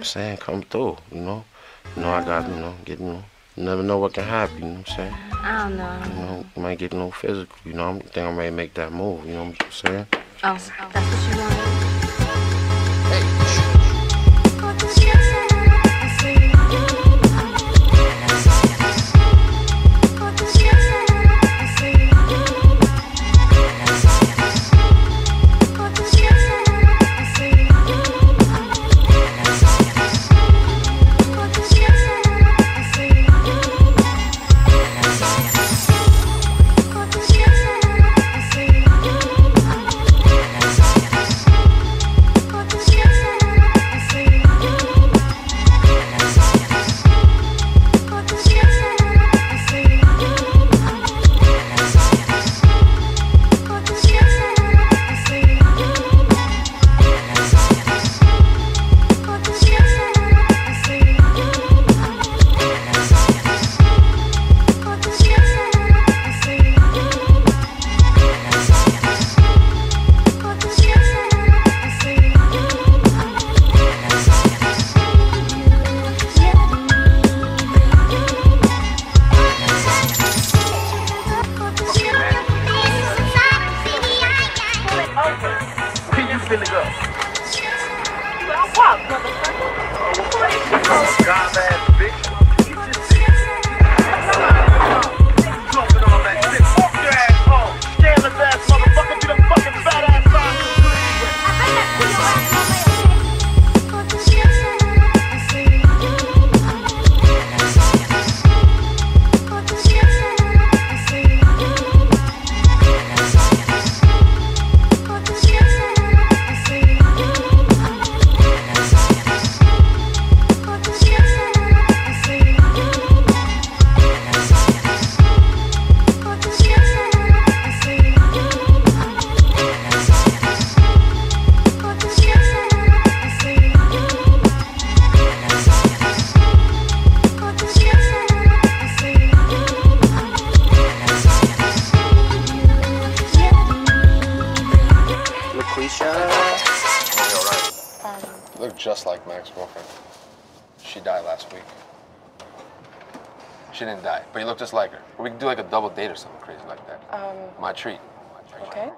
I'm saying come through, you know. You know I got, you know, get you know, never know what can happen, you know what I'm saying? I don't know. You know, you might get no physical, you know, I'm think I'm ready to make that move, you know what I'm saying? Oh, that's what you want. Can Walk, motherfucker. God ass bitch. LaQuisha. You look just like Mac's girlfriend. She died last week. She didn't die, but you look just like her. We can do like a double date or something crazy like that. Um, My treat. My treat. okay.